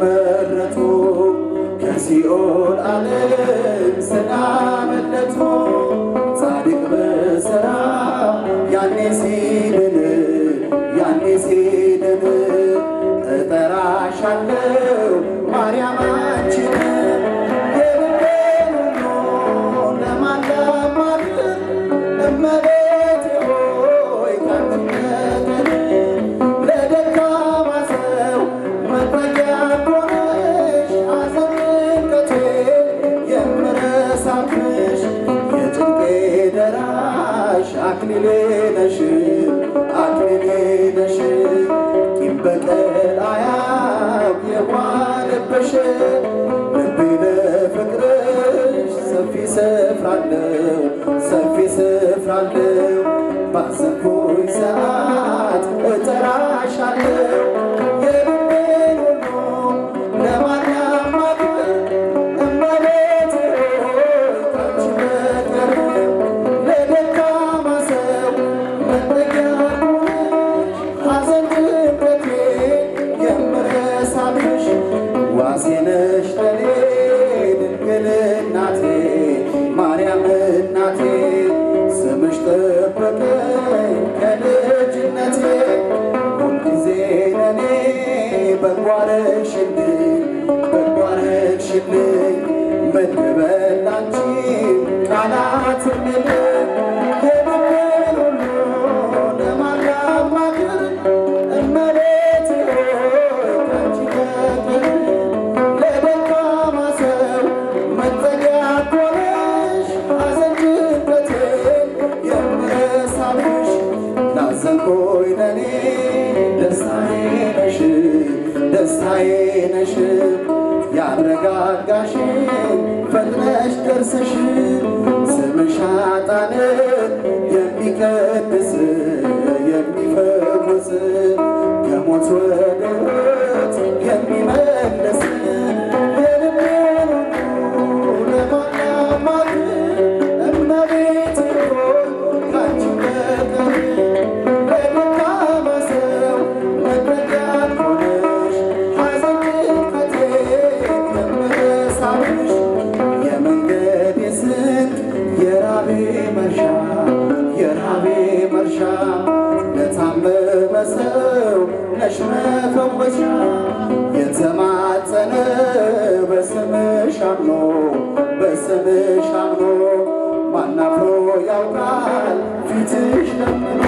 መረጡ ከሲኦል ዓለም ሰላም ለቶ ጻድቅ በሰራ ያኔ አክሊሌ ነሽ አክሊሌ ነሽ ቂም በቀል አያብ የዋለበሽ ልቤ ለፍቅርሽ ሰፊ ስፍራለው ሰፊ ስፍራለው ባዘንኩኝ ሰዓት እጠራሻለው በጓረሽልኝ በጓረሽልኝ ቃላት ምልም ደስታዬ ነሽ ያረጋጋሽ ፈጥነሽ ደርሰሽ ስምሽ አጣን የሚቀድስ የሚፈውስ ከሞት ሰው ነሽ መፈወሻ የተማጸነ በስምሽ አምኖ በስምሽ አምኖ ማናፍሮ ያውቃል ፊትሽ ለምኖ።